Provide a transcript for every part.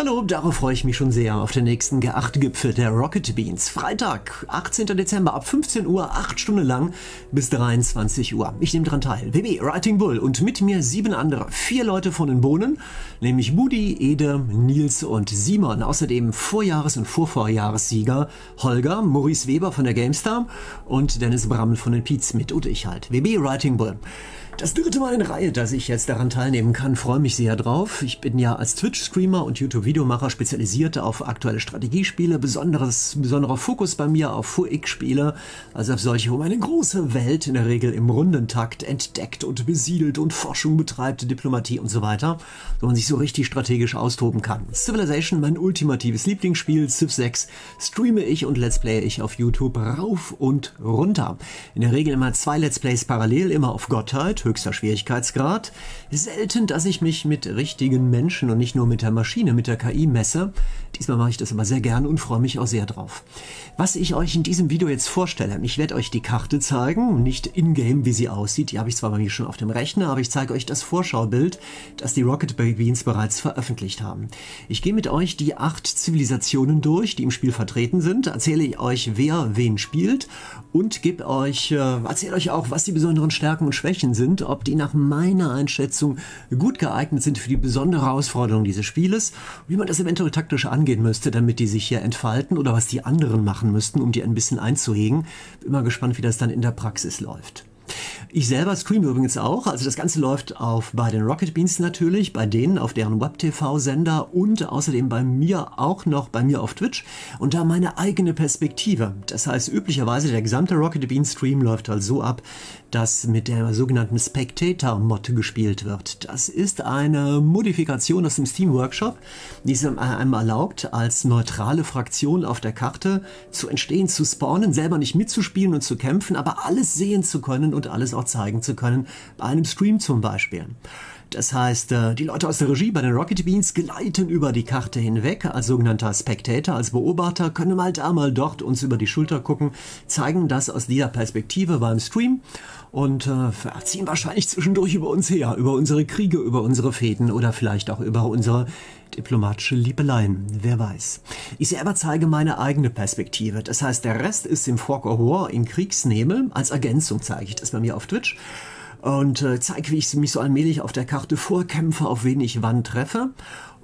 Hallo, darauf freue ich mich schon sehr auf den nächsten G8-Gipfel der Rocket Beans. Freitag, 18. Dezember ab 15 Uhr, 8 Stunden lang bis 23 Uhr. Ich nehme daran teil. WB, Writing Bull und mit mir sieben andere. Vier Leute von den Bohnen, nämlich Budi, Ede, Nils und Simon. Außerdem Vorjahres- und Vorvorjahressieger Holger, Maurice Weber von der GameStar und Dennis Brammel von den Peets mit und ich halt. WB, Writing Bull. Das dritte Mal in Reihe, dass ich jetzt daran teilnehmen kann, freue mich sehr drauf. Ich bin ja als Twitch-Streamer und YouTube-Videomacher spezialisiert auf aktuelle Strategiespiele, besonderes, besonderer Fokus bei mir auf 4X-Spiele, also auf solche, wo man eine große Welt in der Regel im Rundentakt entdeckt und besiedelt und Forschung betreibt, Diplomatie und so weiter, wo man sich so richtig strategisch austoben kann. Civilization, mein ultimatives Lieblingsspiel, Civ 6, streame ich und Let's Play ich auf YouTube rauf und runter. In der Regel immer zwei Let's Plays parallel, immer auf Gottheit, höchster Schwierigkeitsgrad. Selten, dass ich mich mit richtigen Menschen und nicht nur mit der Maschine, mit der KI messe. Diesmal mache ich das aber sehr gern und freue mich auch sehr drauf. Was ich euch in diesem Video jetzt vorstelle, ich werde euch die Karte zeigen, nicht in-game, wie sie aussieht. Die habe ich zwar bei mir schon auf dem Rechner, aber ich zeige euch das Vorschaubild, das die Rocket Beans bereits veröffentlicht haben. Ich gehe mit euch die acht Zivilisationen durch, die im Spiel vertreten sind, erzähle euch, wer wen spielt und gebe euch, äh, erzähle euch auch, was die besonderen Stärken und Schwächen sind ob die nach meiner Einschätzung gut geeignet sind für die besondere Herausforderung dieses Spieles, wie man das eventuell taktisch angehen müsste, damit die sich hier entfalten oder was die anderen machen müssten, um die ein bisschen einzuhegen. Bin mal gespannt, wie das dann in der Praxis läuft. Ich selber streame übrigens auch. Also das Ganze läuft auf bei den Rocket Beans natürlich, bei denen auf deren Web-TV-Sender und außerdem bei mir auch noch bei mir auf Twitch und da meine eigene Perspektive. Das heißt üblicherweise der gesamte Rocket Beans Stream läuft halt so ab, dass mit der sogenannten Spectator-Mod gespielt wird. Das ist eine Modifikation aus dem Steam Workshop, die es einem erlaubt, als neutrale Fraktion auf der Karte zu entstehen, zu spawnen, selber nicht mitzuspielen und zu kämpfen, aber alles sehen zu können und alles auch zeigen zu können, bei einem Stream zum Beispiel. Das heißt, äh, die Leute aus der Regie bei den Rocket Beans gleiten über die Karte hinweg. Als sogenannter Spectator, als Beobachter, können mal da, mal dort uns über die Schulter gucken, zeigen das aus dieser Perspektive beim Stream. Und äh, ziehen wahrscheinlich zwischendurch über uns her, über unsere Kriege, über unsere Fäden oder vielleicht auch über unsere diplomatische Liebeleien, wer weiß. Ich selber zeige meine eigene Perspektive, das heißt, der Rest ist im Fork of War, in Kriegsnebel, als Ergänzung zeige ich das bei mir auf Twitch und äh, zeige, wie ich mich so allmählich auf der Karte vorkämpfe, auf wen ich wann treffe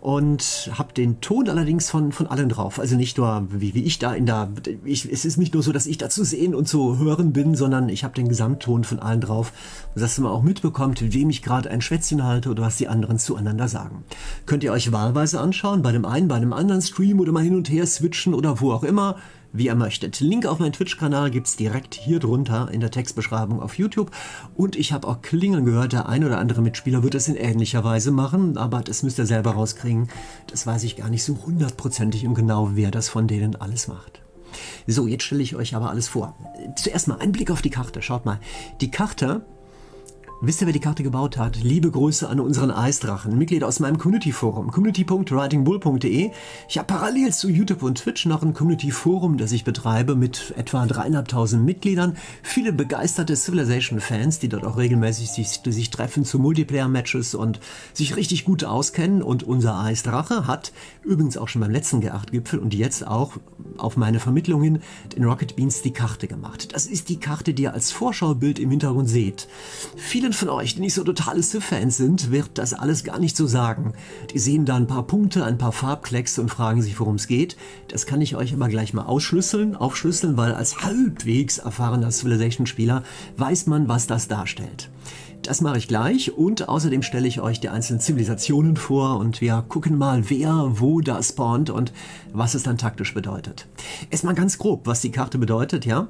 und habe den Ton allerdings von, von allen drauf. Also nicht nur, wie, wie ich da in der... Ich, es ist nicht nur so, dass ich da zu sehen und zu hören bin, sondern ich habe den Gesamtton von allen drauf, dass man auch mitbekommt, wem ich gerade ein Schwätzchen halte oder was die anderen zueinander sagen. Könnt ihr euch wahlweise anschauen, bei dem einen, bei dem anderen Stream oder mal hin und her switchen oder wo auch immer wie ihr möchtet. Link auf meinen Twitch-Kanal gibt es direkt hier drunter in der Textbeschreibung auf YouTube. Und ich habe auch klingeln gehört, der ein oder andere Mitspieler wird das in ähnlicher Weise machen, aber das müsst ihr selber rauskriegen. Das weiß ich gar nicht so hundertprozentig und genau, wer das von denen alles macht. So, jetzt stelle ich euch aber alles vor. Zuerst mal ein Blick auf die Karte. Schaut mal. Die Karte Wisst ihr, wer die Karte gebaut hat? Liebe Grüße an unseren Eisdrachen, Mitglied aus meinem Community-Forum, community.writingbull.de. Ich habe parallel zu YouTube und Twitch noch ein Community-Forum, das ich betreibe mit etwa dreieinhalbtausend Mitgliedern. Viele begeisterte Civilization-Fans, die dort auch regelmäßig sich, sich treffen zu Multiplayer-Matches und sich richtig gut auskennen. Und unser Eisdrache hat übrigens auch schon beim letzten G8-Gipfel und jetzt auch auf meine Vermittlung hin den Rocket Beans die Karte gemacht. Das ist die Karte, die ihr als Vorschaubild im Hintergrund seht. Viele von euch, die nicht so totale Civ-Fans sind, wird das alles gar nicht so sagen. Die sehen da ein paar Punkte, ein paar Farbklecks und fragen sich, worum es geht. Das kann ich euch aber gleich mal ausschlüsseln, aufschlüsseln, weil als halbwegs erfahrener Civilization-Spieler weiß man, was das darstellt. Das mache ich gleich und außerdem stelle ich euch die einzelnen Zivilisationen vor und wir gucken mal, wer wo da spawnt und was es dann taktisch bedeutet. Erstmal ganz grob, was die Karte bedeutet, ja.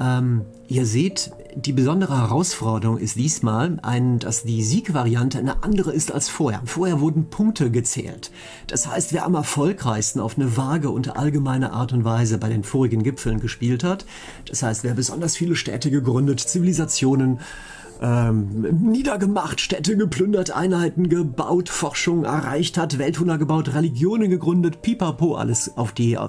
Ähm, ihr seht, die besondere Herausforderung ist diesmal, ein, dass die Siegvariante eine andere ist als vorher. Vorher wurden Punkte gezählt. Das heißt, wer am erfolgreichsten auf eine vage und allgemeine Art und Weise bei den vorigen Gipfeln gespielt hat, das heißt, wer besonders viele Städte gegründet, Zivilisationen ähm, niedergemacht, Städte geplündert, Einheiten gebaut, Forschung erreicht hat, Weltwunder gebaut, Religionen gegründet, pipapo, alles auf die... Äh,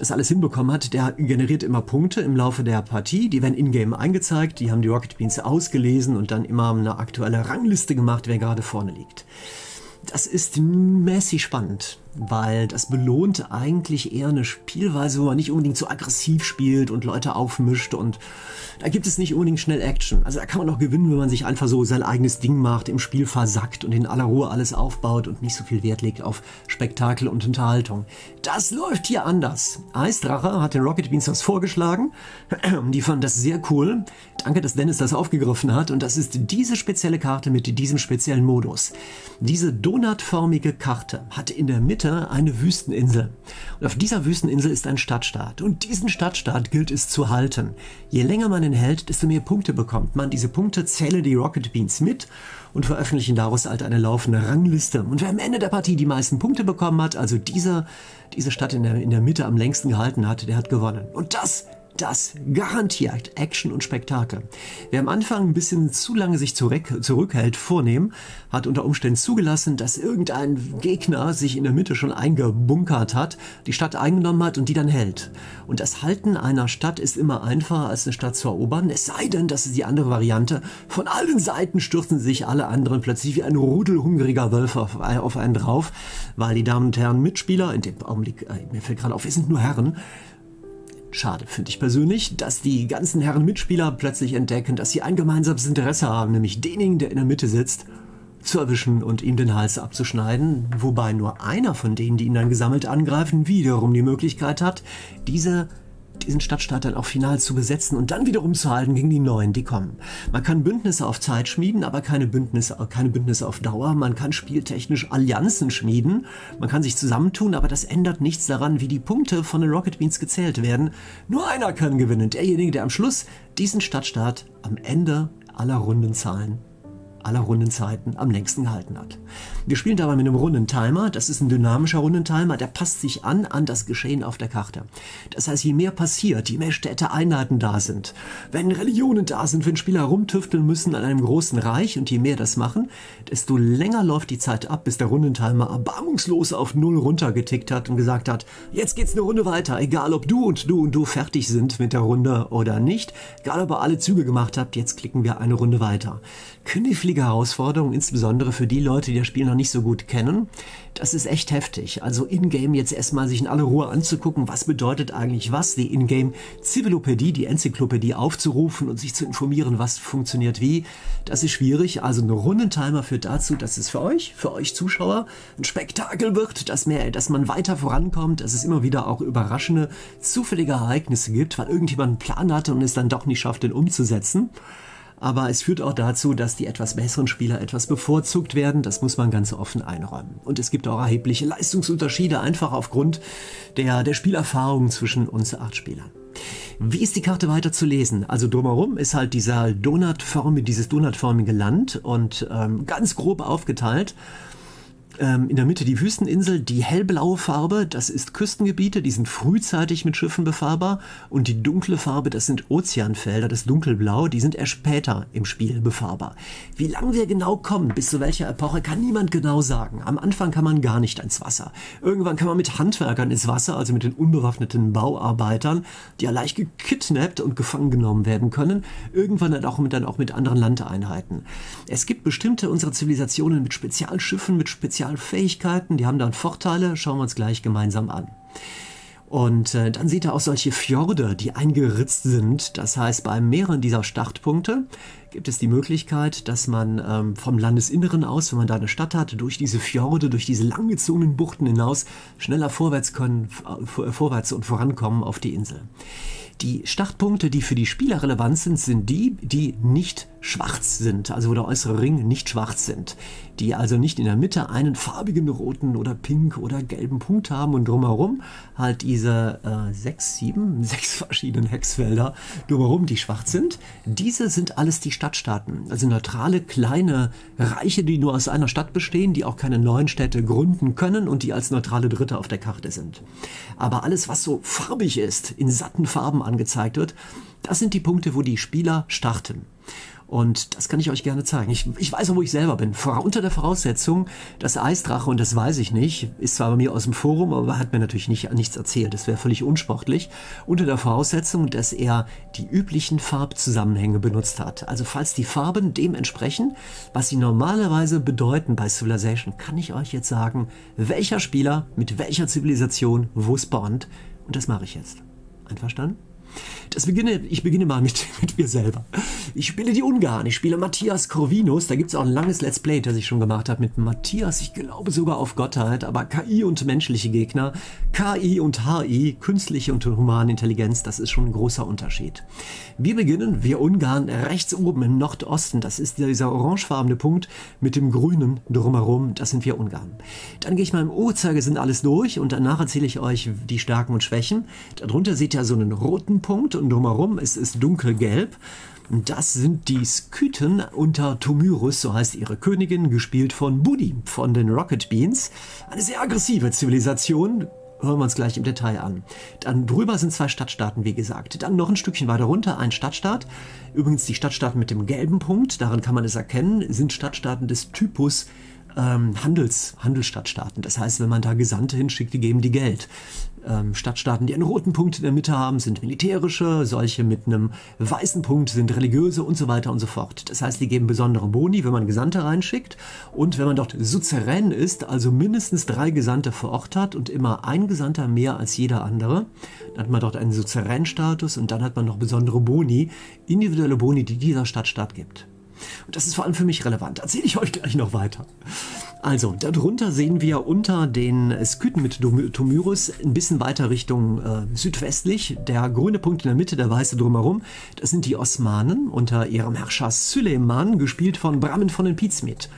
das alles hinbekommen hat, der generiert immer Punkte im Laufe der Partie. Die werden in-game eingezeigt, die haben die Rocket Beans ausgelesen und dann immer eine aktuelle Rangliste gemacht, wer gerade vorne liegt. Das ist mäßig spannend. Weil das belohnt eigentlich eher eine Spielweise, wo man nicht unbedingt so aggressiv spielt und Leute aufmischt und da gibt es nicht unbedingt schnell Action. Also da kann man auch gewinnen, wenn man sich einfach so sein eigenes Ding macht, im Spiel versackt und in aller Ruhe alles aufbaut und nicht so viel Wert legt auf Spektakel und Unterhaltung. Das läuft hier anders. Eisdrache hat den Rocket Beans was vorgeschlagen. Die fanden das sehr cool. Danke, dass Dennis das aufgegriffen hat. Und das ist diese spezielle Karte mit diesem speziellen Modus. Diese donutförmige Karte hat in der Mitte eine Wüsteninsel. Und auf dieser Wüsteninsel ist ein Stadtstaat. Und diesen Stadtstaat gilt es zu halten. Je länger man ihn hält, desto mehr Punkte bekommt man. Diese Punkte zählen die Rocket Beans mit und veröffentlichen daraus halt eine laufende Rangliste. Und wer am Ende der Partie die meisten Punkte bekommen hat, also dieser, diese Stadt in der, in der Mitte am längsten gehalten hat, der hat gewonnen. Und das das garantiert Action und Spektakel. Wer am Anfang ein bisschen zu lange sich zurück, zurückhält, vornehm, hat unter Umständen zugelassen, dass irgendein Gegner sich in der Mitte schon eingebunkert hat, die Stadt eingenommen hat und die dann hält. Und das Halten einer Stadt ist immer einfacher als eine Stadt zu erobern, es sei denn, das ist die andere Variante. Von allen Seiten stürzen sich alle anderen plötzlich wie ein Rudel hungriger Wölfe auf, auf einen drauf, weil die Damen und Herren Mitspieler, in dem Augenblick, äh, mir fällt gerade auf, wir sind nur Herren, Schade finde ich persönlich, dass die ganzen Herren Mitspieler plötzlich entdecken, dass sie ein gemeinsames Interesse haben, nämlich denjenigen, der in der Mitte sitzt, zu erwischen und ihm den Hals abzuschneiden, wobei nur einer von denen, die ihn dann gesammelt angreifen, wiederum die Möglichkeit hat, diese diesen Stadtstaat dann auch final zu besetzen und dann wiederum zu halten gegen die Neuen, die kommen. Man kann Bündnisse auf Zeit schmieden, aber keine Bündnisse, keine Bündnisse auf Dauer. Man kann spieltechnisch Allianzen schmieden. Man kann sich zusammentun, aber das ändert nichts daran, wie die Punkte von den Rocket Beans gezählt werden. Nur einer kann gewinnen. Derjenige, der am Schluss diesen Stadtstaat am Ende aller Rundenzahlen aller Rundenzeiten am längsten gehalten hat. Wir spielen dabei mit einem Rundentimer. Das ist ein dynamischer Rundentimer, der passt sich an an das Geschehen auf der Karte. Das heißt, je mehr passiert, je mehr Städte, Einheiten da sind, wenn Religionen da sind, wenn Spieler rumtüfteln müssen an einem großen Reich und je mehr das machen, desto länger läuft die Zeit ab, bis der Rundentimer erbarmungslos auf Null runtergetickt hat und gesagt hat, jetzt geht's eine Runde weiter, egal ob du und du und du fertig sind mit der Runde oder nicht, egal ob ihr alle Züge gemacht habt, jetzt klicken wir eine Runde weiter knifflige Herausforderung, insbesondere für die Leute, die das Spiel noch nicht so gut kennen. Das ist echt heftig. Also in-game jetzt erstmal sich in aller Ruhe anzugucken, was bedeutet eigentlich was, die in-game Zivilopädie, die Enzyklopädie aufzurufen und sich zu informieren, was funktioniert wie. Das ist schwierig. Also ein Rundentimer führt dazu, dass es für euch, für euch Zuschauer, ein Spektakel wird, dass, mehr, dass man weiter vorankommt, dass es immer wieder auch überraschende, zufällige Ereignisse gibt, weil irgendjemand einen Plan hatte und es dann doch nicht schafft, den umzusetzen aber es führt auch dazu, dass die etwas besseren Spieler etwas bevorzugt werden. Das muss man ganz offen einräumen. Und es gibt auch erhebliche Leistungsunterschiede, einfach aufgrund der, der Spielerfahrung zwischen uns acht Spielern. Wie ist die Karte weiter zu lesen? Also drumherum ist halt dieser Donutform, dieses donutförmige Land und ähm, ganz grob aufgeteilt ähm, in der Mitte die Wüsteninsel, die hellblaue Farbe, das ist Küstengebiete, die sind frühzeitig mit Schiffen befahrbar und die dunkle Farbe, das sind Ozeanfelder, das dunkelblau, die sind erst später im Spiel befahrbar. Wie lange wir genau kommen, bis zu welcher Epoche, kann niemand genau sagen. Am Anfang kann man gar nicht ans Wasser. Irgendwann kann man mit Handwerkern ins Wasser, also mit den unbewaffneten Bauarbeitern, die ja leicht gekidnappt und gefangen genommen werden können. Irgendwann dann auch mit, dann auch mit anderen Landeinheiten. Es gibt bestimmte unsere Zivilisationen mit Spezialschiffen, mit Spezial Spezialfähigkeiten, die haben dann Vorteile, schauen wir uns gleich gemeinsam an. Und äh, dann sieht er auch solche Fjorde, die eingeritzt sind. Das heißt, bei mehreren dieser Startpunkte gibt es die Möglichkeit, dass man ähm, vom Landesinneren aus, wenn man da eine Stadt hat, durch diese Fjorde, durch diese langgezogenen Buchten hinaus schneller vorwärts können, äh, vorwärts und vorankommen auf die Insel. Die Startpunkte, die für die Spieler relevant sind, sind die, die nicht schwarz sind, also wo der äußere Ring nicht schwarz sind, die also nicht in der Mitte einen farbigen roten oder pink oder gelben Punkt haben und drumherum halt diese äh, sechs, sieben, sechs verschiedenen Hexfelder drumherum, die schwarz sind. Diese sind alles die Stadtstaaten, also neutrale kleine Reiche, die nur aus einer Stadt bestehen, die auch keine neuen Städte gründen können und die als neutrale Dritte auf der Karte sind. Aber alles, was so farbig ist, in satten Farben angezeigt wird, das sind die Punkte, wo die Spieler starten. Und das kann ich euch gerne zeigen. Ich, ich weiß auch, wo ich selber bin. Vor, unter der Voraussetzung, dass Eisdrache, und das weiß ich nicht, ist zwar bei mir aus dem Forum, aber hat mir natürlich nicht, nichts erzählt. Das wäre völlig unsportlich. Unter der Voraussetzung, dass er die üblichen Farbzusammenhänge benutzt hat. Also falls die Farben dem entsprechen, was sie normalerweise bedeuten bei Civilization, kann ich euch jetzt sagen, welcher Spieler mit welcher Zivilisation wo spawnt. Und das mache ich jetzt. Einverstanden? Das beginne, ich beginne mal mit, mit mir selber. Ich spiele die Ungarn. Ich spiele Matthias Corvinus. Da gibt es auch ein langes Let's Play, das ich schon gemacht habe mit Matthias. Ich glaube sogar auf Gottheit, aber KI und menschliche Gegner. KI und HI, künstliche und humane Intelligenz, das ist schon ein großer Unterschied. Wir beginnen, wir Ungarn, rechts oben im Nordosten. Das ist dieser orangefarbene Punkt mit dem grünen drumherum. Das sind wir Ungarn. Dann gehe ich mal im Uhrzeigersinn alles durch und danach erzähle ich euch die Stärken und Schwächen. Darunter seht ihr so einen roten Punkt und drumherum ist es dunkelgelb. Das sind die Skythen unter Tomyrus, so heißt ihre Königin, gespielt von Budi von den Rocket Beans. Eine sehr aggressive Zivilisation, hören wir uns gleich im Detail an. Dann drüber sind zwei Stadtstaaten, wie gesagt. Dann noch ein Stückchen weiter runter ein Stadtstaat. Übrigens die Stadtstaaten mit dem gelben Punkt, daran kann man es erkennen, sind Stadtstaaten des Typus ähm, Handels, Handelsstadtstaaten. Das heißt, wenn man da Gesandte hinschickt, die geben die Geld. Ähm, Stadtstaaten, die einen roten Punkt in der Mitte haben, sind militärische, solche mit einem weißen Punkt sind religiöse und so weiter und so fort. Das heißt, die geben besondere Boni, wenn man Gesandte reinschickt. Und wenn man dort Suzerän ist, also mindestens drei Gesandte vor Ort hat und immer ein Gesandter mehr als jeder andere, dann hat man dort einen Suzerän-Status und dann hat man noch besondere Boni, individuelle Boni, die dieser Stadtstaat gibt. Und das ist vor allem für mich relevant. Erzähle ich euch gleich noch weiter. Also, darunter sehen wir unter den Skythen mit Tomyrus ein bisschen weiter Richtung äh, südwestlich. Der grüne Punkt in der Mitte, der weiße drumherum, das sind die Osmanen unter ihrem Herrscher Süleyman, gespielt von Brammen von den Pizmit.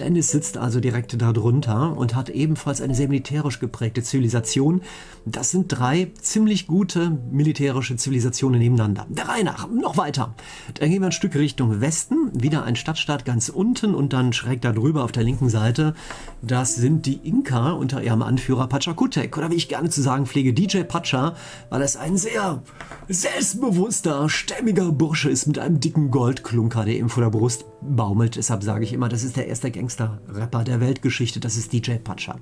Dennis sitzt also direkt darunter und hat ebenfalls eine sehr militärisch geprägte Zivilisation. Das sind drei ziemlich gute militärische Zivilisationen nebeneinander. Der Reihe nach, noch weiter. Dann gehen wir ein Stück Richtung Westen, wieder ein Stadtstaat ganz unten und dann schräg darüber auf der linken Seite. Das sind die Inka unter ihrem Anführer Pachakutek oder wie ich gerne zu sagen pflege, DJ Pacha, weil es ein sehr selbstbewusster, stämmiger Bursche ist mit einem dicken Goldklunker, der ihm vor der Brust baumelt. Deshalb sage ich immer, das ist der erste Gangster-Rapper der Weltgeschichte, das ist DJ Pacha.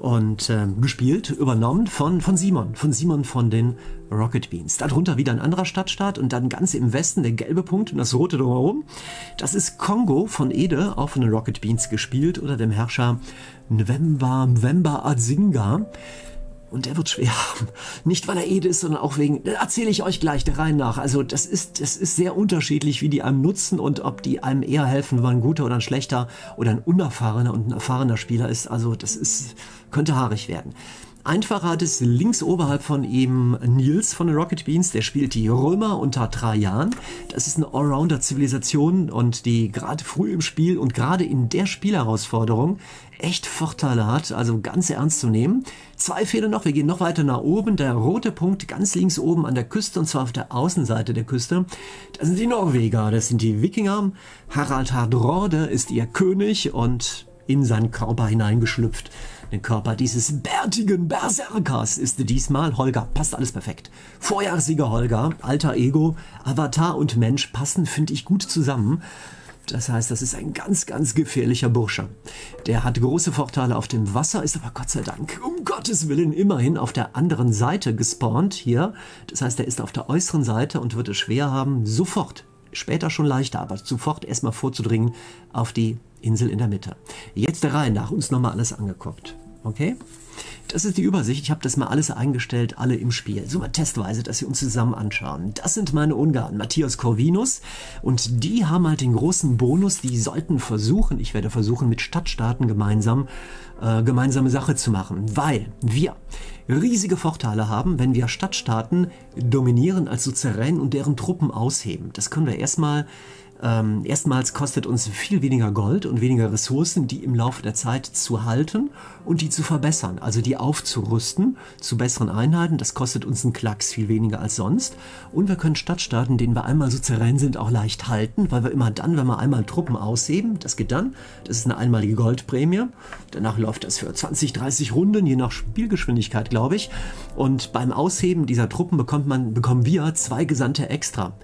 Und äh, gespielt, übernommen von, von Simon, von Simon von den Rocket Beans. Darunter wieder ein anderer Stadtstaat und dann ganz im Westen der gelbe Punkt und das rote drumherum. Das ist Kongo von Ede, auch von den Rocket Beans gespielt, unter dem Herrscher Nwemba Mwemba Azinga. Und der wird schwer haben. Nicht, weil er Ede ist, sondern auch wegen, erzähle ich euch gleich der Reihe nach. Also das ist, das ist sehr unterschiedlich, wie die einem nutzen und ob die einem eher helfen, man ein guter oder ein schlechter oder ein unerfahrener und ein erfahrener Spieler ist. Also das ist, könnte haarig werden. Einfacher hat es links oberhalb von ihm Nils von den Rocket Beans, der spielt die Römer unter Trajan. Das ist eine Allrounder-Zivilisation und die gerade früh im Spiel und gerade in der Spielherausforderung echt Vorteile hat, also ganz ernst zu nehmen. Zwei Fehler noch, wir gehen noch weiter nach oben. Der rote Punkt ganz links oben an der Küste und zwar auf der Außenseite der Küste. Das sind die Norweger, das sind die Wikinger. Harald Hardrode ist ihr König und in seinen Körper hineingeschlüpft den Körper dieses bärtigen Berserkers ist diesmal Holger. Passt alles perfekt. Vorjahrssieger Holger, alter Ego, Avatar und Mensch passen, finde ich, gut zusammen. Das heißt, das ist ein ganz, ganz gefährlicher Bursche. Der hat große Vorteile auf dem Wasser, ist aber Gott sei Dank, um Gottes Willen, immerhin auf der anderen Seite gespawnt hier. Das heißt, er ist auf der äußeren Seite und wird es schwer haben, sofort, später schon leichter, aber sofort erstmal vorzudringen auf die Insel in der Mitte. Jetzt der Reihe nach, uns nochmal alles angeguckt. Okay? Das ist die Übersicht. Ich habe das mal alles eingestellt, alle im Spiel. So mal testweise, dass wir uns zusammen anschauen. Das sind meine Ungarn, Matthias Corvinus. Und die haben halt den großen Bonus, die sollten versuchen, ich werde versuchen, mit Stadtstaaten gemeinsam äh, gemeinsame Sache zu machen. Weil wir riesige Vorteile haben, wenn wir Stadtstaaten dominieren als Suzerän und deren Truppen ausheben. Das können wir erstmal ähm, erstmals kostet uns viel weniger Gold und weniger Ressourcen, die im Laufe der Zeit zu halten und die zu verbessern, also die aufzurüsten zu besseren Einheiten. Das kostet uns einen Klacks viel weniger als sonst. Und wir können Stadtstaaten, denen wir einmal souverän sind, auch leicht halten, weil wir immer dann, wenn wir einmal Truppen ausheben, das geht dann, das ist eine einmalige Goldprämie. Danach läuft das für 20, 30 Runden, je nach Spielgeschwindigkeit, glaube ich. Und beim Ausheben dieser Truppen bekommt man, bekommen wir zwei Gesandte extra.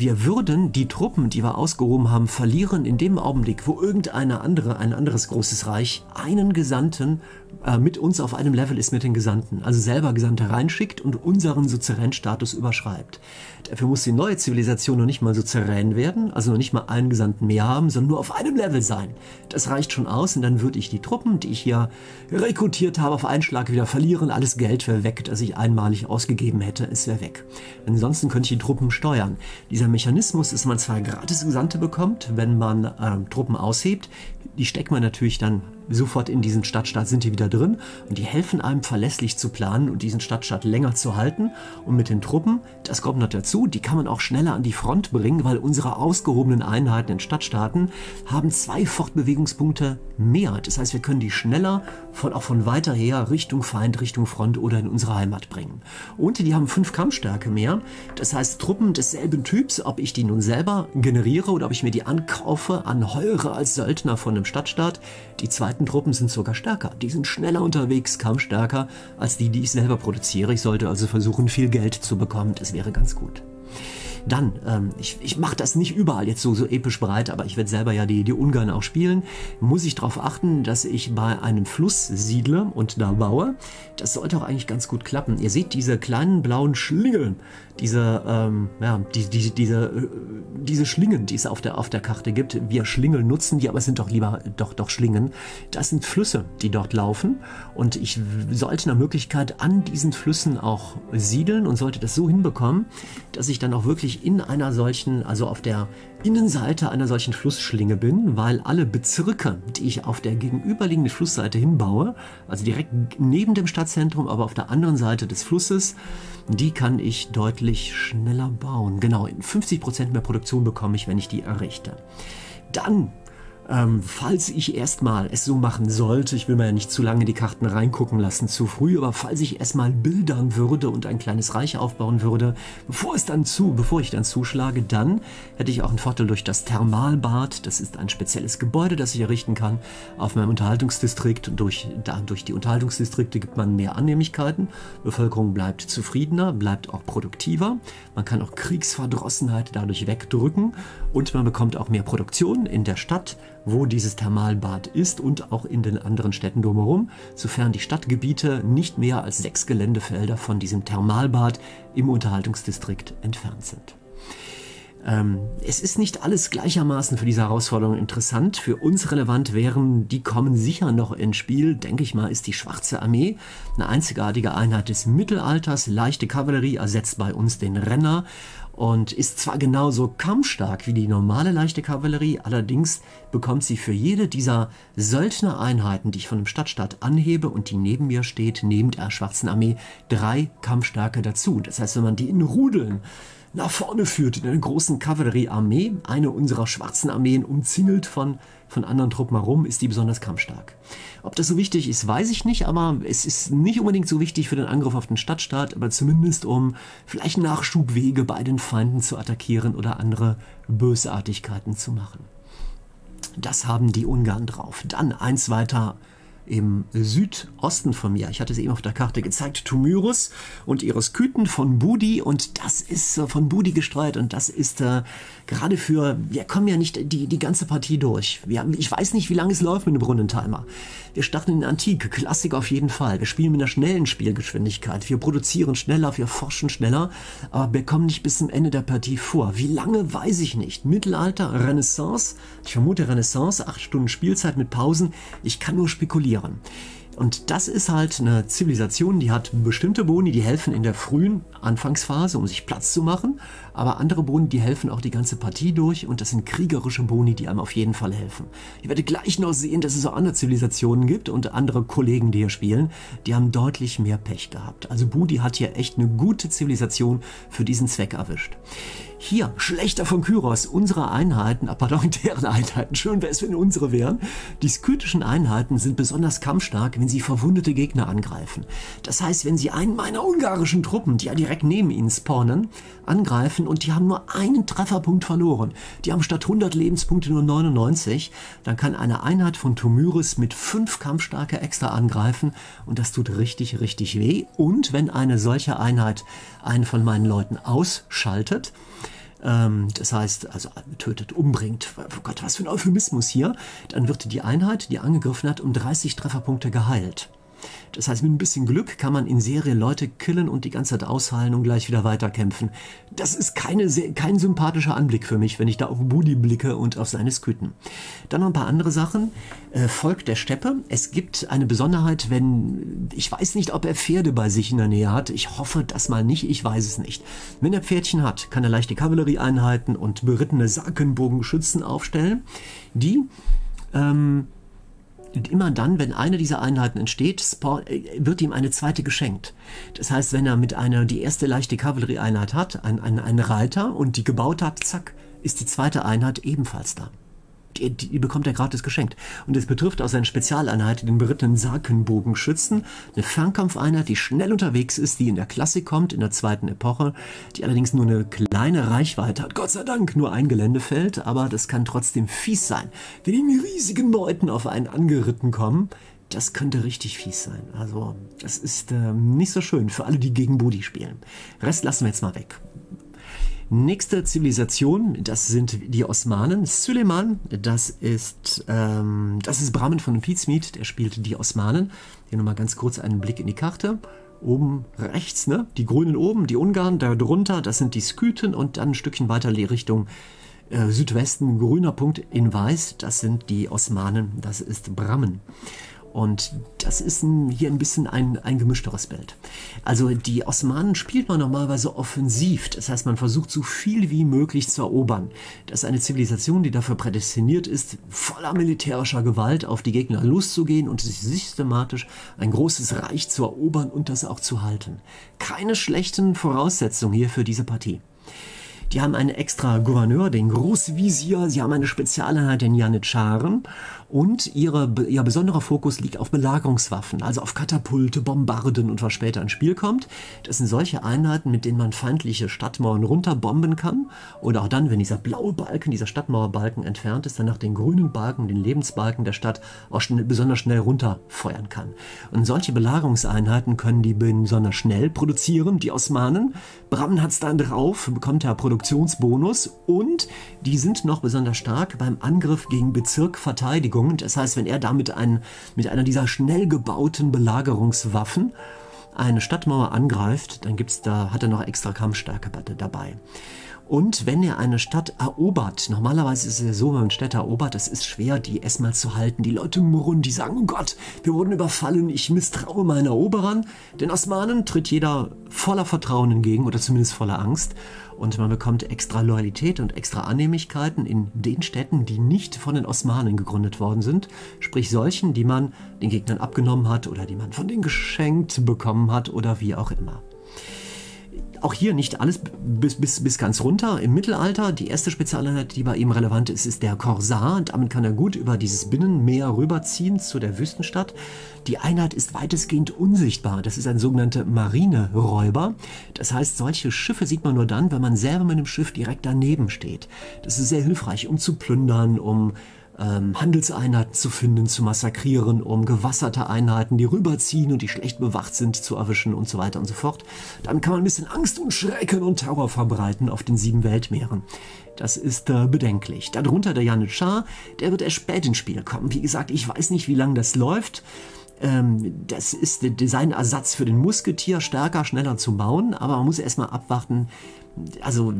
Wir würden die Truppen, die wir ausgehoben haben, verlieren in dem Augenblick, wo irgendeine andere, ein anderes großes Reich einen Gesandten äh, mit uns auf einem Level ist mit den Gesandten, also selber Gesandte reinschickt und unseren Suzeränstatus überschreibt. Dafür muss die neue Zivilisation noch nicht mal Suzerän werden, also noch nicht mal einen Gesandten mehr haben, sondern nur auf einem Level sein. Das reicht schon aus und dann würde ich die Truppen, die ich hier rekrutiert habe, auf einen Schlag wieder verlieren. Alles Geld wäre weg, das ich einmalig ausgegeben hätte, es wäre weg. Ansonsten könnte ich die Truppen steuern. Dieser Mechanismus ist, man zwar gratis Gesandte bekommt, wenn man äh, Truppen aushebt, die steckt man natürlich dann sofort in diesen Stadtstaat sind die wieder drin und die helfen einem verlässlich zu planen und diesen Stadtstaat länger zu halten. Und mit den Truppen, das kommt noch dazu, die kann man auch schneller an die Front bringen, weil unsere ausgehobenen Einheiten in Stadtstaaten haben zwei Fortbewegungspunkte mehr. Das heißt, wir können die schneller von, auch von weiter her Richtung Feind, Richtung Front oder in unsere Heimat bringen. Und die haben fünf Kampfstärke mehr. Das heißt, Truppen desselben Typs, ob ich die nun selber generiere oder ob ich mir die ankaufe, anheuere als Söldner von einem Stadtstaat, die zweiten Truppen sind sogar stärker. Die sind schneller unterwegs, kampfstärker als die, die ich selber produziere. Ich sollte also versuchen, viel Geld zu bekommen. Das wäre ganz gut. Dann, ähm, ich, ich mache das nicht überall jetzt so, so episch breit, aber ich werde selber ja die, die Ungarn auch spielen, muss ich darauf achten, dass ich bei einem Fluss siedle und da baue. Das sollte auch eigentlich ganz gut klappen. Ihr seht diese kleinen blauen Schlingeln, diese, ähm, ja, die, die, diese, äh, diese Schlingen, die es auf der, auf der Karte gibt. Wir Schlingel nutzen die, aber es sind doch lieber doch, doch Schlingen. Das sind Flüsse, die dort laufen. Und ich sollte nach Möglichkeit an diesen Flüssen auch siedeln und sollte das so hinbekommen, dass ich dann auch wirklich in einer solchen, also auf der Innenseite einer solchen Flussschlinge bin, weil alle Bezirke, die ich auf der gegenüberliegenden Flussseite hinbaue, also direkt neben dem Stadtzentrum, aber auf der anderen Seite des Flusses, die kann ich deutlich schneller bauen. Genau, 50% mehr Produktion bekomme ich, wenn ich die errichte. Dann ähm, falls ich erstmal es so machen sollte, ich will mir ja nicht zu lange die Karten reingucken lassen, zu früh, aber falls ich erstmal bildern würde und ein kleines Reich aufbauen würde, bevor es dann zu, bevor ich dann zuschlage, dann hätte ich auch einen Vorteil durch das Thermalbad. Das ist ein spezielles Gebäude, das ich errichten kann auf meinem Unterhaltungsdistrikt. Durch, da, durch die Unterhaltungsdistrikte gibt man mehr Annehmlichkeiten. Bevölkerung bleibt zufriedener, bleibt auch produktiver. Man kann auch Kriegsverdrossenheit dadurch wegdrücken und man bekommt auch mehr Produktion in der Stadt wo dieses Thermalbad ist und auch in den anderen Städten drumherum, sofern die Stadtgebiete nicht mehr als sechs Geländefelder von diesem Thermalbad im Unterhaltungsdistrikt entfernt sind. Ähm, es ist nicht alles gleichermaßen für diese Herausforderung interessant. Für uns relevant wären, die kommen sicher noch ins Spiel, denke ich mal, ist die Schwarze Armee. Eine einzigartige Einheit des Mittelalters, leichte Kavallerie ersetzt bei uns den Renner und ist zwar genauso kampfstark wie die normale leichte Kavallerie, allerdings bekommt sie für jede dieser Söldnereinheiten, die ich von dem Stadtstaat anhebe und die neben mir steht, neben der Schwarzen Armee, drei Kampfstärke dazu. Das heißt, wenn man die in Rudeln nach vorne führt in einer großen Kavalleriearmee, eine unserer schwarzen Armeen umzingelt von, von anderen Truppen herum, ist die besonders kampfstark. Ob das so wichtig ist, weiß ich nicht, aber es ist nicht unbedingt so wichtig für den Angriff auf den Stadtstaat, aber zumindest um vielleicht Nachschubwege bei den Feinden zu attackieren oder andere Bösartigkeiten zu machen. Das haben die Ungarn drauf. Dann eins weiter im Südosten von mir. Ich hatte sie eben auf der Karte gezeigt, Tumyrus und ihre Sküten von Budi und das ist äh, von Budi gestreut und das ist äh, gerade für, wir kommen ja nicht die, die ganze Partie durch. Wir haben, ich weiß nicht, wie lange es läuft mit dem Brunnentimer. Wir starten in Antike, Klassik auf jeden Fall. Wir spielen mit einer schnellen Spielgeschwindigkeit. Wir produzieren schneller, wir forschen schneller, aber wir kommen nicht bis zum Ende der Partie vor. Wie lange, weiß ich nicht. Mittelalter, Renaissance, ich vermute Renaissance, acht Stunden Spielzeit mit Pausen. Ich kann nur spekulieren. Und das ist halt eine Zivilisation, die hat bestimmte Boni, die helfen in der frühen Anfangsphase, um sich Platz zu machen, aber andere Boni, die helfen auch die ganze Partie durch und das sind kriegerische Boni, die einem auf jeden Fall helfen. Ich werde gleich noch sehen, dass es auch andere Zivilisationen gibt und andere Kollegen, die hier spielen, die haben deutlich mehr Pech gehabt. Also Budi hat hier echt eine gute Zivilisation für diesen Zweck erwischt. Hier, schlechter von Kyros, unsere Einheiten, ah, pardon, deren Einheiten, schön wäre es, wenn unsere wären. Die skytischen Einheiten sind besonders kampfstark, wenn sie verwundete Gegner angreifen. Das heißt, wenn sie einen meiner ungarischen Truppen, die ja direkt neben ihnen spawnen, angreifen und die haben nur einen Trefferpunkt verloren, die haben statt 100 Lebenspunkte nur 99, dann kann eine Einheit von Tomyris mit fünf Kampfstärke extra angreifen und das tut richtig, richtig weh. Und wenn eine solche Einheit einen von meinen Leuten ausschaltet, ähm, das heißt, also tötet, umbringt, oh Gott, was für ein Euphemismus hier, dann wird die Einheit, die angegriffen hat, um 30 Trefferpunkte geheilt. Das heißt, mit ein bisschen Glück kann man in Serie Leute killen und die ganze Zeit ausheilen und gleich wieder weiterkämpfen. Das ist keine, kein sympathischer Anblick für mich, wenn ich da auf Budi blicke und auf seine Sküten. Dann noch ein paar andere Sachen. Äh, Volk der Steppe. Es gibt eine Besonderheit, wenn, ich weiß nicht, ob er Pferde bei sich in der Nähe hat. Ich hoffe das mal nicht, ich weiß es nicht. Wenn er Pferdchen hat, kann er leichte Kavallerieeinheiten und berittene Sakenbogenschützen aufstellen, die ähm, immer dann, wenn eine dieser Einheiten entsteht, äh, wird ihm eine zweite geschenkt. Das heißt, wenn er mit einer die erste leichte Kavallerieeinheit hat, einen ein Reiter und die gebaut hat, zack, ist die zweite Einheit ebenfalls da die, die bekommt er gratis geschenkt. Und es betrifft auch seine Spezialeinheit, den berittenen Sarkenbogenschützen, eine Fernkampfeinheit, die schnell unterwegs ist, die in der Klassik kommt, in der zweiten Epoche, die allerdings nur eine kleine Reichweite hat, Gott sei Dank nur ein Geländefeld, aber das kann trotzdem fies sein. Wenn die riesigen Meuten auf einen angeritten kommen, das könnte richtig fies sein. Also, das ist äh, nicht so schön für alle, die gegen Budi spielen. Rest lassen wir jetzt mal weg. Nächste Zivilisation, das sind die Osmanen. Süleyman, das ist, ähm, das ist Brahman von Pizmeet, der spielt die Osmanen. Hier nochmal ganz kurz einen Blick in die Karte. Oben rechts, ne? Die Grünen oben, die Ungarn, da drunter, das sind die Skythen und dann ein Stückchen weiter Richtung äh, Südwesten, grüner Punkt in Weiß, das sind die Osmanen, das ist Brahman. Und das ist ein, hier ein bisschen ein, ein gemischteres Bild. Also die Osmanen spielt man normalerweise offensiv. Das heißt, man versucht so viel wie möglich zu erobern. Das ist eine Zivilisation, die dafür prädestiniert ist, voller militärischer Gewalt auf die Gegner loszugehen und sich systematisch ein großes Reich zu erobern und das auch zu halten. Keine schlechten Voraussetzungen hier für diese Partie. Die haben einen extra Gouverneur, den Großvisier, sie haben eine Spezialeinheit, den Janitscharen und ihre, ihr besonderer Fokus liegt auf Belagerungswaffen, also auf Katapulte, Bombarden und was später ins Spiel kommt. Das sind solche Einheiten, mit denen man feindliche Stadtmauern runterbomben kann oder auch dann, wenn dieser blaue Balken, dieser Stadtmauerbalken entfernt ist, dann nach den grünen Balken, den Lebensbalken der Stadt auch schnell, besonders schnell runterfeuern kann. Und solche Belagerungseinheiten können die besonders schnell produzieren, die Osmanen. Bram hat es dann drauf, bekommt er Produktionsbonus und die sind noch besonders stark beim Angriff gegen Bezirkverteidigung. Das heißt, wenn er damit ein, mit einer dieser schnell gebauten Belagerungswaffen eine Stadtmauer angreift, dann gibt's da, hat er noch extra Kampfstärke dabei. Und wenn er eine Stadt erobert, normalerweise ist es ja so, wenn man Städte erobert, es ist schwer, die erstmal zu halten. Die Leute murren, die sagen, oh Gott, wir wurden überfallen, ich misstraue meinen Eroberern. Den Osmanen tritt jeder voller Vertrauen entgegen oder zumindest voller Angst. Und man bekommt extra Loyalität und extra Annehmlichkeiten in den Städten, die nicht von den Osmanen gegründet worden sind. Sprich solchen, die man den Gegnern abgenommen hat oder die man von denen geschenkt bekommen hat oder wie auch immer. Auch hier nicht alles bis, bis, bis ganz runter. Im Mittelalter, die erste Spezialeinheit, die bei ihm relevant ist, ist der Korsar. Damit kann er gut über dieses Binnenmeer rüberziehen zu der Wüstenstadt. Die Einheit ist weitestgehend unsichtbar. Das ist ein sogenannter Marineräuber. Das heißt, solche Schiffe sieht man nur dann, wenn man selber mit dem Schiff direkt daneben steht. Das ist sehr hilfreich, um zu plündern, um ähm, Handelseinheiten zu finden, zu massakrieren, um gewasserte Einheiten, die rüberziehen und die schlecht bewacht sind, zu erwischen und so weiter und so fort. Dann kann man ein bisschen Angst und Schrecken und Terror verbreiten auf den sieben Weltmeeren. Das ist äh, bedenklich. Darunter der Janitschar, der wird erst spät ins Spiel kommen. Wie gesagt, ich weiß nicht, wie lange das läuft. Ähm, das ist der Designersatz für den Musketier, stärker, schneller zu bauen, aber man muss erstmal abwarten, also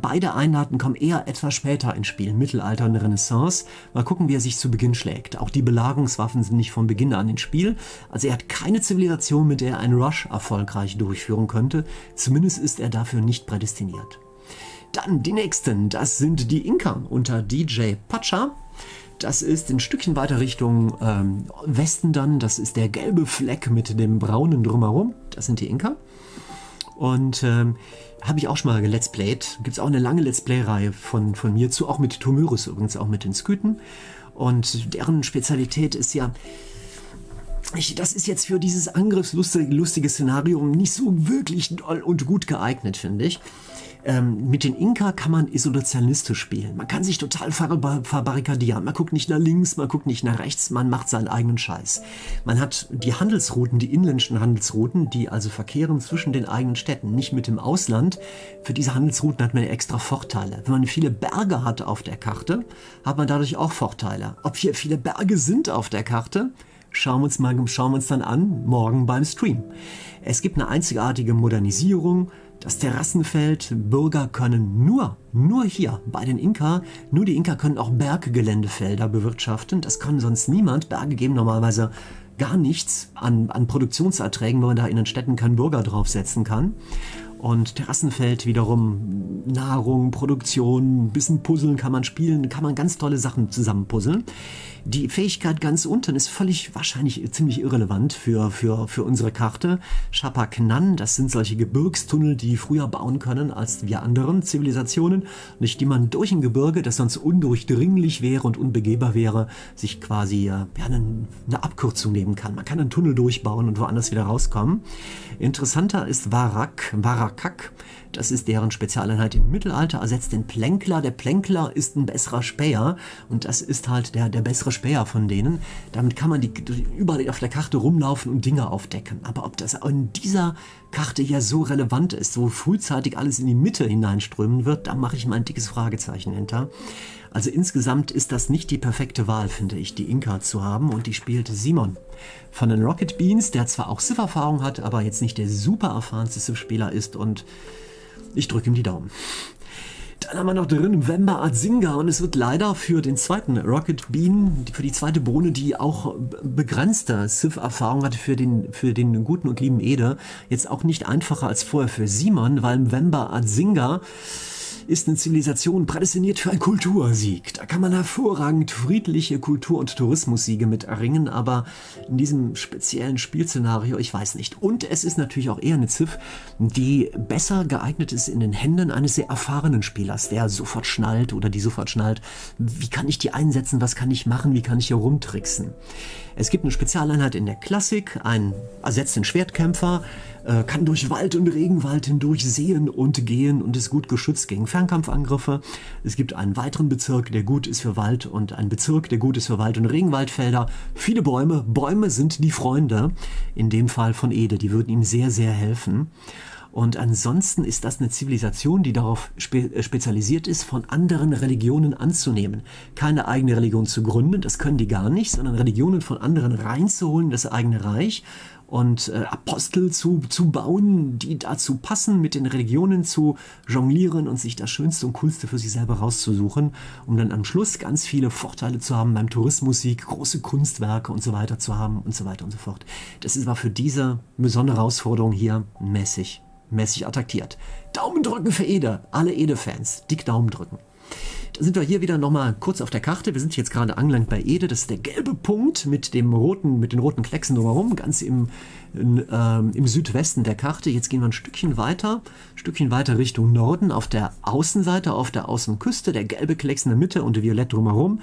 beide Einheiten kommen eher etwas später ins Spiel, Mittelalter und Renaissance. Mal gucken, wie er sich zu Beginn schlägt. Auch die Belagerungswaffen sind nicht von Beginn an ins Spiel. Also er hat keine Zivilisation, mit der er einen Rush erfolgreich durchführen könnte. Zumindest ist er dafür nicht prädestiniert. Dann die nächsten, das sind die Inka unter DJ Pacha. Das ist ein Stückchen weiter Richtung ähm, Westen dann. Das ist der gelbe Fleck mit dem braunen drumherum. Das sind die Inka. Und ähm, habe ich auch schon mal Let's Played. Gibt es auch eine lange Let's Play-Reihe von, von mir zu, auch mit Tomyrus übrigens, auch mit den Sküten. Und deren Spezialität ist ja, ich, das ist jetzt für dieses angriffslustige lustige Szenario nicht so wirklich und gut geeignet, finde ich. Ähm, mit den Inka kann man isolationistisch spielen. Man kann sich total ver verbarrikadieren. Man guckt nicht nach links, man guckt nicht nach rechts, man macht seinen eigenen Scheiß. Man hat die Handelsrouten, die inländischen Handelsrouten, die also verkehren zwischen den eigenen Städten, nicht mit dem Ausland. Für diese Handelsrouten hat man extra Vorteile. Wenn man viele Berge hat auf der Karte, hat man dadurch auch Vorteile. Ob hier viele Berge sind auf der Karte, schauen wir uns mal schauen wir uns dann an morgen beim Stream. Es gibt eine einzigartige Modernisierung. Das Terrassenfeld, Bürger können nur, nur hier bei den Inka, nur die Inka können auch Berggeländefelder bewirtschaften. Das kann sonst niemand. Berge geben normalerweise gar nichts an, an Produktionserträgen, wenn man da in den Städten keinen Bürger draufsetzen kann. Und Terrassenfeld wiederum Nahrung, Produktion, ein bisschen puzzeln kann man spielen, kann man ganz tolle Sachen zusammen puzzeln. Die Fähigkeit ganz unten ist völlig wahrscheinlich ziemlich irrelevant für, für, für unsere Karte. Chapaknan, das sind solche Gebirgstunnel, die früher bauen können als wir anderen Zivilisationen, nicht die man durch ein Gebirge, das sonst undurchdringlich wäre und unbegehbar wäre, sich quasi ja, eine, eine Abkürzung nehmen kann. Man kann einen Tunnel durchbauen und woanders wieder rauskommen. Interessanter ist Varak, Varakak. Das ist deren Spezialeinheit im Mittelalter, ersetzt den Plänkler. Der Plänkler ist ein besserer Späher und das ist halt der, der bessere Späher von denen. Damit kann man die, überall auf der Karte rumlaufen und Dinge aufdecken. Aber ob das in dieser Karte ja so relevant ist, wo frühzeitig alles in die Mitte hineinströmen wird, da mache ich mal ein dickes Fragezeichen hinter. Also insgesamt ist das nicht die perfekte Wahl, finde ich, die Inka zu haben und die spielt Simon von den Rocket Beans, der zwar auch Civ-Erfahrung hat, aber jetzt nicht der super erfahrenste Civ-Spieler ist und ich drücke ihm die Daumen. Dann haben wir noch drin Wemba Azinga und es wird leider für den zweiten Rocket Bean, für die zweite Bohne, die auch begrenzte Civ-Erfahrung hatte für den, für den guten und lieben Ede, jetzt auch nicht einfacher als vorher für Simon, weil Wemba Azinga ist eine Zivilisation prädestiniert für einen Kultursieg. Da kann man hervorragend friedliche Kultur- und Tourismussiege mit erringen, aber in diesem speziellen Spielszenario, ich weiß nicht. Und es ist natürlich auch eher eine Ziff, die besser geeignet ist in den Händen eines sehr erfahrenen Spielers, der sofort schnallt oder die sofort schnallt, wie kann ich die einsetzen, was kann ich machen, wie kann ich hier rumtricksen. Es gibt eine Spezialeinheit in der Klassik, ein ersetzt den Schwertkämpfer, äh, kann durch Wald und Regenwald hindurch sehen und gehen und ist gut geschützt gegen Fernkampfangriffe. Es gibt einen weiteren Bezirk, der gut ist für Wald und einen Bezirk, der gut ist für Wald und Regenwaldfelder. Viele Bäume. Bäume sind die Freunde, in dem Fall von Ede. Die würden ihm sehr, sehr helfen. Und ansonsten ist das eine Zivilisation, die darauf spe äh, spezialisiert ist, von anderen Religionen anzunehmen. Keine eigene Religion zu gründen, das können die gar nicht, sondern Religionen von anderen reinzuholen, das eigene Reich und äh, Apostel zu, zu bauen, die dazu passen, mit den Religionen zu jonglieren und sich das Schönste und Coolste für sich selber rauszusuchen, um dann am Schluss ganz viele Vorteile zu haben beim Tourismussieg, große Kunstwerke und so weiter zu haben und so weiter und so fort. Das war für diese besondere Herausforderung hier mäßig, mäßig attackiert. Daumen drücken für Ede, alle Ede-Fans, dick Daumen drücken sind wir hier wieder nochmal kurz auf der Karte. Wir sind jetzt gerade angelangt bei Ede. Das ist der gelbe Punkt mit dem roten, mit den roten Klecksen drumherum, ganz im, in, ähm, im Südwesten der Karte. Jetzt gehen wir ein Stückchen weiter, ein Stückchen weiter Richtung Norden auf der Außenseite, auf der Außenküste. Der gelbe Klecks in der Mitte und Violett drumherum.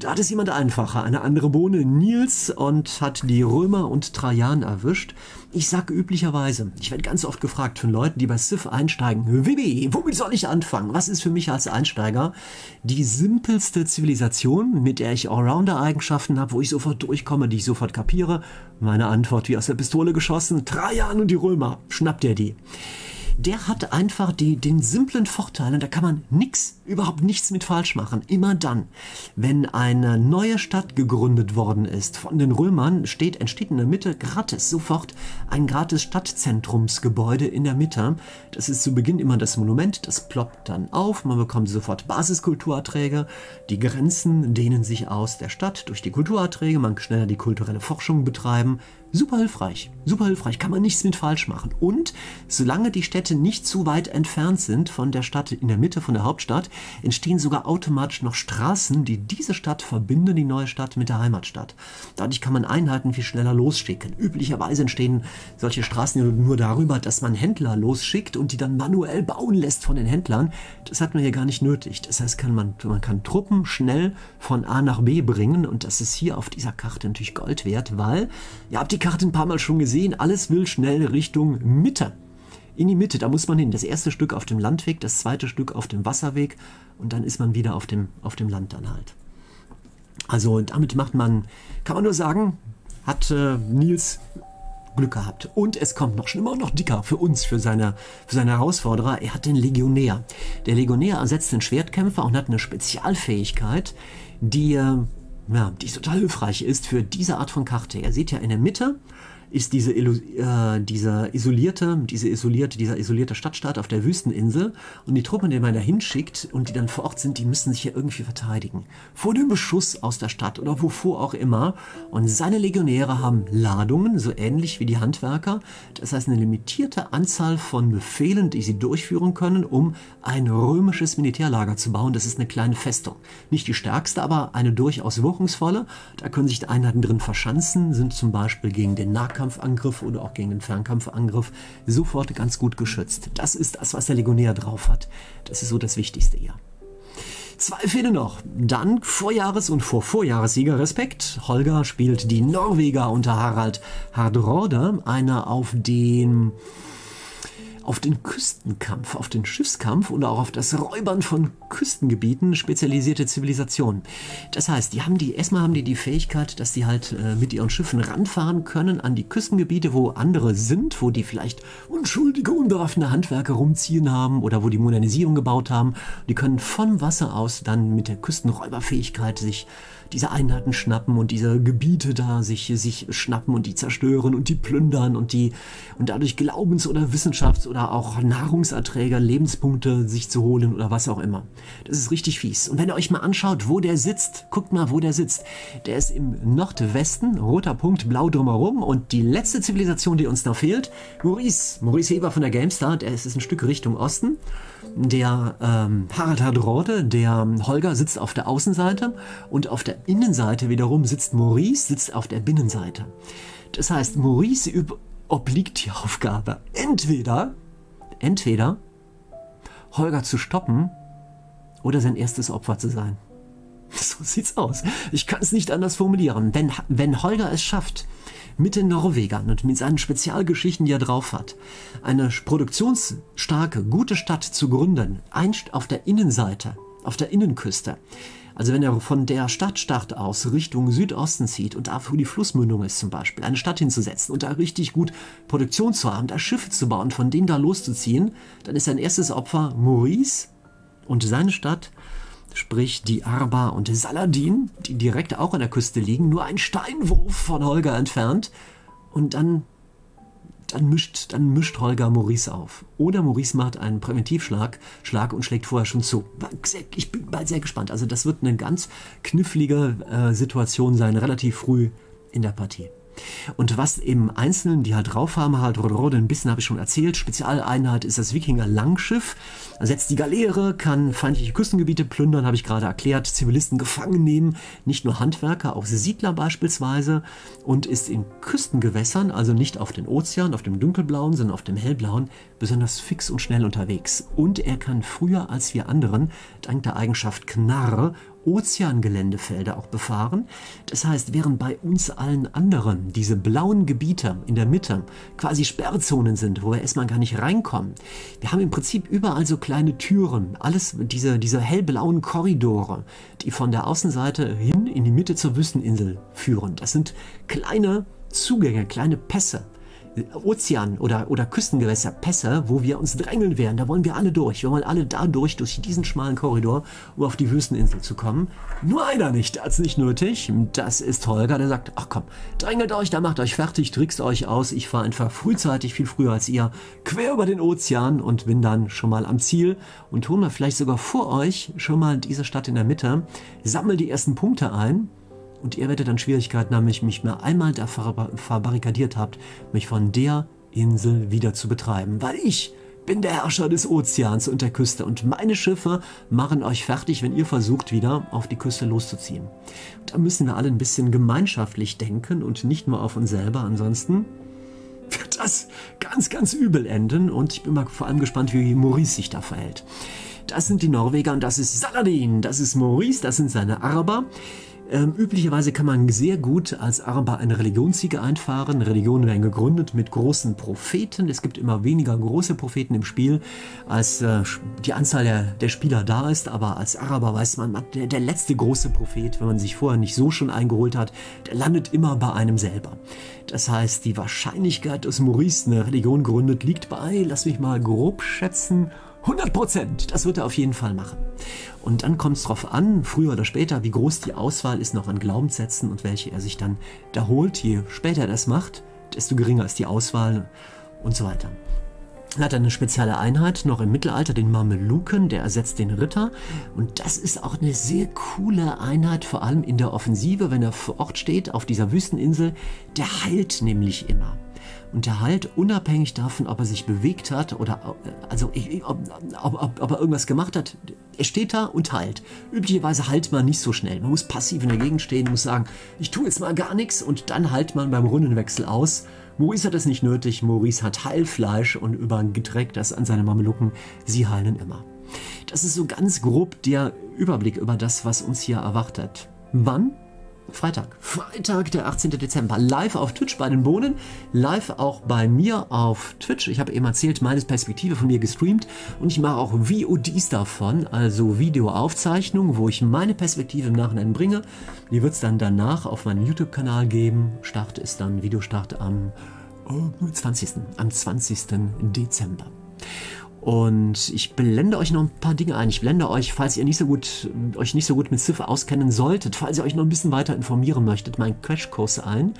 Da hat es jemand einfacher, eine andere Bohne, Nils, und hat die Römer und Trajan erwischt. Ich sage üblicherweise, ich werde ganz oft gefragt von Leuten, die bei Civ einsteigen, Wibi, womit soll ich anfangen? Was ist für mich als Einsteiger die simpelste Zivilisation, mit der ich Allrounder-Eigenschaften habe, wo ich sofort durchkomme, die ich sofort kapiere? Meine Antwort wie aus der Pistole geschossen, Trajan und die Römer, schnappt ihr die der hat einfach die, den simplen Vorteil, und da kann man nichts, überhaupt nichts mit falsch machen. Immer dann, wenn eine neue Stadt gegründet worden ist von den Römern, steht, entsteht in der Mitte gratis, sofort ein gratis Stadtzentrumsgebäude in der Mitte. Das ist zu Beginn immer das Monument, das ploppt dann auf, man bekommt sofort Basiskulturerträge, die Grenzen dehnen sich aus der Stadt durch die Kulturerträge, man kann schneller die kulturelle Forschung betreiben, Super hilfreich, super hilfreich, kann man nichts mit falsch machen. Und solange die Städte nicht zu weit entfernt sind von der Stadt in der Mitte, von der Hauptstadt, entstehen sogar automatisch noch Straßen, die diese Stadt verbinden, die neue Stadt mit der Heimatstadt. Dadurch kann man Einheiten viel schneller losschicken. Üblicherweise entstehen solche Straßen nur darüber, dass man Händler losschickt und die dann manuell bauen lässt von den Händlern. Das hat man hier gar nicht nötig. Das heißt, kann man, man kann Truppen schnell von A nach B bringen und das ist hier auf dieser Karte natürlich Gold wert, weil ihr habt die Karte ein paar Mal schon gesehen, alles will schnell Richtung Mitte. in die Mitte, da muss man hin. Das erste Stück auf dem Landweg, das zweite Stück auf dem Wasserweg und dann ist man wieder auf dem, auf dem Land dann halt. Also damit macht man, kann man nur sagen, hat äh, Nils Glück gehabt. Und es kommt noch schlimmer und noch dicker für uns, für seine, für seine Herausforderer. Er hat den Legionär. Der Legionär ersetzt den Schwertkämpfer und hat eine Spezialfähigkeit, die, äh, ja, die total hilfreich ist für diese Art von Karte. Er sieht ja in der Mitte ist diese, äh, dieser isolierte, diese isolierte, dieser isolierte Stadtstaat auf der Wüsteninsel und die Truppen, die man da hinschickt und die dann vor Ort sind, die müssen sich hier irgendwie verteidigen. Vor dem Beschuss aus der Stadt oder wovor auch immer. Und seine Legionäre haben Ladungen, so ähnlich wie die Handwerker. Das heißt, eine limitierte Anzahl von Befehlen, die sie durchführen können, um ein römisches Militärlager zu bauen. Das ist eine kleine Festung. Nicht die stärkste, aber eine durchaus wirkungsvolle. Da können sich die Einheiten drin verschanzen, sind zum Beispiel gegen den Nahkampf Nahkampfangriff oder auch gegen den Fernkampfangriff sofort ganz gut geschützt. Das ist das, was der Legionär drauf hat. Das ist so das Wichtigste hier. Zwei Fehler noch. Dann Vorjahres- und Vorvorjahressieger Respekt. Holger spielt die Norweger unter Harald Hardrode, einer auf den auf den Küstenkampf, auf den Schiffskampf und auch auf das Räubern von Küstengebieten spezialisierte Zivilisationen. Das heißt, die haben die, erstmal haben die die Fähigkeit, dass sie halt äh, mit ihren Schiffen ranfahren können an die Küstengebiete, wo andere sind, wo die vielleicht unschuldige, unbewaffnete Handwerker rumziehen haben oder wo die Modernisierung gebaut haben. Die können vom Wasser aus dann mit der Küstenräuberfähigkeit sich diese Einheiten schnappen und diese Gebiete da sich, sich schnappen und die zerstören und die plündern und die und dadurch Glaubens- oder Wissenschafts- oder auch Nahrungserträge, Lebenspunkte sich zu holen oder was auch immer. Das ist richtig fies. Und wenn ihr euch mal anschaut, wo der sitzt, guckt mal, wo der sitzt. Der ist im Nordwesten, roter Punkt, blau drumherum und die letzte Zivilisation, die uns noch fehlt, Maurice, Maurice Heber von der GameStar, der ist ein Stück Richtung Osten. Der ähm, Harald Hadrode, der Holger sitzt auf der Außenseite und auf der Innenseite wiederum sitzt Maurice, sitzt auf der Binnenseite. Das heißt, Maurice obliegt die Aufgabe, entweder, entweder Holger zu stoppen oder sein erstes Opfer zu sein. So sieht's aus. Ich kann es nicht anders formulieren. Wenn, wenn Holger es schafft, mit den Norwegern und mit seinen Spezialgeschichten, die er drauf hat, eine produktionsstarke, gute Stadt zu gründen, einst auf der Innenseite, auf der Innenküste. Also wenn er von der Stadtstart aus Richtung Südosten zieht und da wo die Flussmündung ist zum Beispiel, eine Stadt hinzusetzen und da richtig gut Produktion zu haben, da Schiffe zu bauen, von denen da loszuziehen, dann ist sein erstes Opfer Maurice und seine Stadt sprich die Arba und Saladin, die direkt auch an der Küste liegen, nur ein Steinwurf von Holger entfernt. Und dann, dann, mischt, dann mischt Holger Maurice auf. Oder Maurice macht einen Präventivschlag Schlag und schlägt vorher schon zu. Ich bin bald sehr gespannt. Also das wird eine ganz knifflige äh, Situation sein, relativ früh in der Partie. Und was im Einzelnen, die halt drauf haben, halt Rodrode, ein bisschen habe ich schon erzählt. Spezialeinheit ist das Wikinger Langschiff. Setzt die Galeere, kann feindliche Küstengebiete plündern, habe ich gerade erklärt, Zivilisten gefangen nehmen, nicht nur Handwerker, auch Siedler beispielsweise und ist in Küstengewässern, also nicht auf den Ozean, auf dem dunkelblauen, sondern auf dem hellblauen, besonders fix und schnell unterwegs. Und er kann früher als wir anderen, dank der Eigenschaft Knarre Ozeangeländefelder auch befahren. Das heißt, während bei uns allen anderen diese blauen Gebiete in der Mitte quasi Sperrzonen sind, wo wir erstmal gar nicht reinkommen, wir haben im Prinzip überall so kleine Türen, alles diese, diese hellblauen Korridore, die von der Außenseite hin in die Mitte zur Wüsteninsel führen. Das sind kleine Zugänge, kleine Pässe. Ozean- oder, oder Küstengewässer, Pässe, wo wir uns drängeln werden. Da wollen wir alle durch. Wir wollen alle da durch, durch diesen schmalen Korridor, um auf die Wüsteninsel zu kommen. Nur einer nicht, hat es nicht nötig. Das ist Holger, der sagt, ach komm, drängelt euch, da macht euch fertig, trickst euch aus. Ich fahre einfach frühzeitig, viel früher als ihr, quer über den Ozean und bin dann schon mal am Ziel und hole mir vielleicht sogar vor euch schon mal diese Stadt in der Mitte, sammle die ersten Punkte ein und ihr werdet dann Schwierigkeiten haben, wenn ich mich mal einmal da verbarrikadiert habt, mich von der Insel wieder zu betreiben, weil ich bin der Herrscher des Ozeans und der Küste und meine Schiffe machen euch fertig, wenn ihr versucht, wieder auf die Küste loszuziehen. Und da müssen wir alle ein bisschen gemeinschaftlich denken und nicht nur auf uns selber, ansonsten wird das ganz, ganz übel enden und ich bin mal vor allem gespannt, wie Maurice sich da verhält. Das sind die Norweger und das ist Saladin, das ist Maurice, das sind seine Araber. Ähm, üblicherweise kann man sehr gut als Araber eine Religionssiege einfahren. Religionen werden gegründet mit großen Propheten. Es gibt immer weniger große Propheten im Spiel, als äh, die Anzahl der, der, Spieler da ist. Aber als Araber weiß man, der, der letzte große Prophet, wenn man sich vorher nicht so schon eingeholt hat, der landet immer bei einem selber. Das heißt, die Wahrscheinlichkeit, dass Maurice eine Religion gründet, liegt bei, lass mich mal grob schätzen, 100 Prozent. Das wird er auf jeden Fall machen. Und dann kommt es darauf an, früher oder später, wie groß die Auswahl ist noch an Glaubenssätzen und welche er sich dann da holt. Je später er das macht, desto geringer ist die Auswahl und so weiter. Er hat eine spezielle Einheit noch im Mittelalter, den Mameluken, der ersetzt den Ritter. Und das ist auch eine sehr coole Einheit, vor allem in der Offensive, wenn er vor Ort steht, auf dieser Wüsteninsel. Der heilt nämlich immer und der Halt unabhängig davon, ob er sich bewegt hat oder also ob, ob, ob, er irgendwas gemacht hat, er steht da und heilt. Üblicherweise heilt man nicht so schnell. Man muss passiv in der Gegend stehen, muss sagen, ich tue jetzt mal gar nichts und dann heilt man beim Rundenwechsel aus. Maurice hat das nicht nötig. Maurice hat Heilfleisch und über ein Getränk, das an seine Mamelucken, sie heilen immer. Das ist so ganz grob der Überblick über das, was uns hier erwartet. Wann? Freitag. Freitag, der 18. Dezember. Live auf Twitch bei den Bohnen. Live auch bei mir auf Twitch. Ich habe eben erzählt, meine Perspektive von mir gestreamt. Und ich mache auch VODs davon, also Videoaufzeichnungen, wo ich meine Perspektive im Nachhinein bringe. Die wird es dann danach auf meinem YouTube-Kanal geben. Start ist dann, Videostart am 20. Am 20. Dezember. Und ich blende euch noch ein paar Dinge ein. Ich blende euch, falls ihr nicht so gut, euch nicht so gut mit Civ auskennen solltet, falls ihr euch noch ein bisschen weiter informieren möchtet, meinen Crashkurs ein.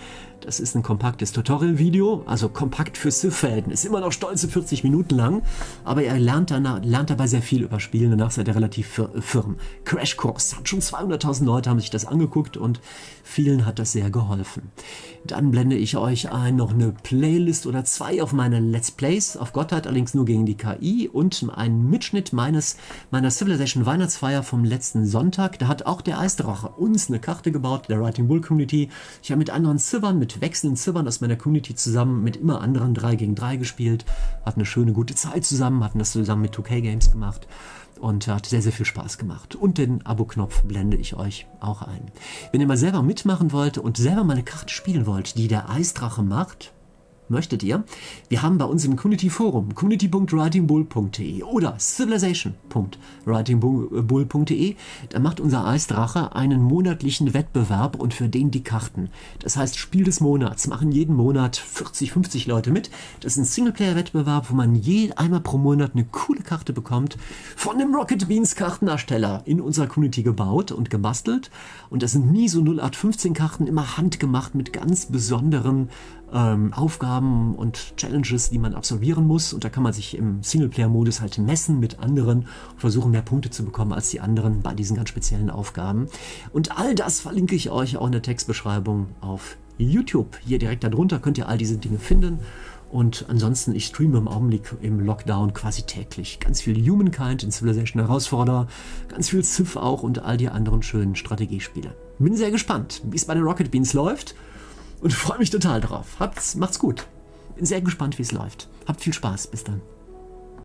Das ist ein kompaktes Tutorial-Video, also kompakt für. Ist immer noch stolze 40 Minuten lang, aber ihr lernt, danach, lernt dabei sehr viel über Spielen. Danach seid ihr relativ firm. Crashkurs hat schon 200.000 Leute haben sich das angeguckt und vielen hat das sehr geholfen. Dann blende ich euch ein noch eine Playlist oder zwei auf meine Let's Plays, auf Gottheit allerdings nur gegen die KI und einen Mitschnitt meines meiner Civilization Weihnachtsfeier vom letzten Sonntag. Da hat auch der Eisdrache uns eine Karte gebaut, der Writing Bull Community. Ich habe mit anderen Civern, mit wechselnden Zimmern aus meiner Community zusammen mit immer anderen 3 gegen 3 gespielt, hatten eine schöne gute Zeit zusammen, hatten das zusammen mit 2K Games gemacht und hat sehr, sehr viel Spaß gemacht. Und den Abo-Knopf blende ich euch auch ein. Wenn ihr mal selber mitmachen wollt und selber mal eine Karte spielen wollt, die der Eisdrache macht, Möchtet ihr? Wir haben bei uns im Community Forum community.writingbull.de oder civilization.writingbull.de, da macht unser Eisdrache einen monatlichen Wettbewerb und für den die Karten. Das heißt, Spiel des Monats machen jeden Monat 40, 50 Leute mit. Das ist ein Singleplayer-Wettbewerb, wo man je einmal pro Monat eine coole Karte bekommt, von dem Rocket Beans Kartenersteller in unserer Community gebaut und gebastelt. Und das sind nie so 0815 Karten, immer handgemacht mit ganz besonderen ähm, Aufgaben und Challenges, die man absolvieren muss. Und da kann man sich im Singleplayer-Modus halt messen mit anderen und versuchen, mehr Punkte zu bekommen als die anderen bei diesen ganz speziellen Aufgaben. Und all das verlinke ich euch auch in der Textbeschreibung auf YouTube. Hier direkt darunter könnt ihr all diese Dinge finden. Und ansonsten, ich streame im Augenblick im Lockdown quasi täglich. Ganz viel Humankind in Civilization Herausforderer, ganz viel Civ auch und all die anderen schönen Strategiespiele. Bin sehr gespannt, wie es bei den Rocket Beans läuft und freue mich total drauf. Habt's, macht's gut. Bin sehr gespannt, wie es läuft. Habt viel Spaß. Bis dann.